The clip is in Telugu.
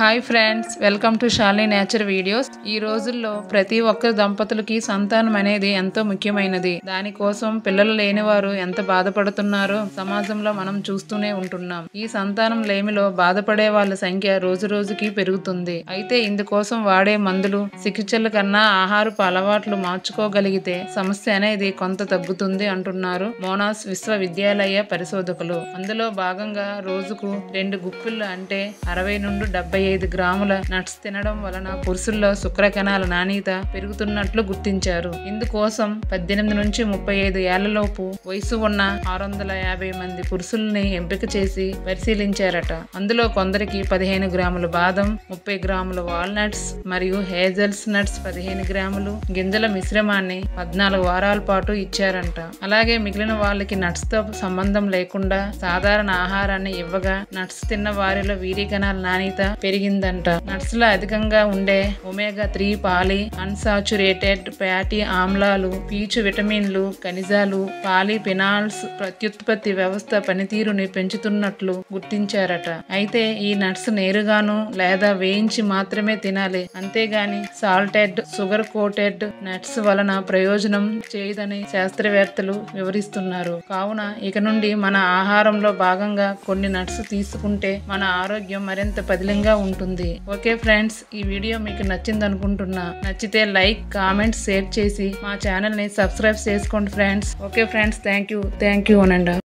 Hi friends welcome to Shali nature videos. ఈ రోజుల్లో ప్రతి ఒక్కరి దంపతులకి సంతానం అనేది ఎంతో ముఖ్యమైనది. దానికోసం పిల్లలు లేని వారు ఎంత బాధపడుతున్నారో సమాజంలో మనం చూస్తూనే ఉంటున్నాం. ఈ సంతానం లేమిలో బాధపడే వాళ్ళ సంఖ్య రోజు రోజుకి పెరుగుతుంది. అయితే ఇందుకోసం వాడే మందులు చికిత్సల కన్నా ఆహారపు అలవాట్లు మార్చుకోగలిగితే సమస్య అనేది కొంత తగ్గుతుంది అంటున్నారు మోనాస్ విశ్వవిద్యాలయ పరిశోధకులు. అందులో భాగంగా రోజుకు రెండు గుప్పిళ్ళు అంటే అరవై నుండి డెబ్బై ఐదు గ్రాముల నట్స్ తినడం వలన పురుషుల్లో శుక్ర కణాల నాణ్యత పెరుగుతున్నట్లు గుర్తించారు. ఇందుకోసం పద్దెనిమిది నుంచి ముప్పై ఐదు ఏళ్ళలోపు వయసు ఉన్న ఆరు వందల యాభై మంది పురుషుల్ని ఎంపిక చేసి పరిశీలించారట. అందులో కొందరికి పదిహేను గ్రాముల బాదం ముప్పై గ్రాముల వాల్నట్స్ మరియు హేజల్స్ నట్స్ పదిహేను గ్రాములు గింజల మిశ్రమాన్ని పద్నాలుగు వారాల పాటు ఇచ్చారంట. అలాగే మిగిలిన వాళ్ళకి నట్స్తో సంబంధం లేకుండా సాధారణ ఆహారాన్ని ఇవ్వగా నట్స్ తిన్న వారిలో వీరి కణాల నాణ్యత పెరిగిందంట. నట్స్లో అధికంగా ఉండే ఒమేగా త్రీ పాలి అన్సాచురేటెడ్ ఫ్యాటీ ఆమ్లాలు పీచు విటమిన్లు ఖనిజాలు పాలిఫినాల్స్ ప్రత్యుత్పత్తి వ్యవస్థ పనితీరుని పెంచుతున్నట్లు గుర్తించారట. అయితే ఈ నట్స్ నేరుగాను లేదా వేయించి మాత్రమే తినాలి. అంతేగాని సాల్టెడ్ షుగర్ కోటెడ్ నట్స్ వలన ప్రయోజనం చేయదని శాస్త్రవేత్తలు వివరిస్తున్నారు. కావున ఇక నుండి మన ఆహారంలో భాగంగా కొన్ని నట్స్ తీసుకుంటే మన ఆరోగ్యం మరింత పదిలంగా ఉంటుంది. ఓకే ఫ్రెండ్స్ ఈ వీడియో మీకు నచ్చింది అనుకుంటున్నా నచ్చితే లైక్ కామెంట్ షేర్ చేసి మా ఛానల్ని సబ్స్క్రైబ్ చేసుకోండి friends. Okay friends thank you thank you అనండా.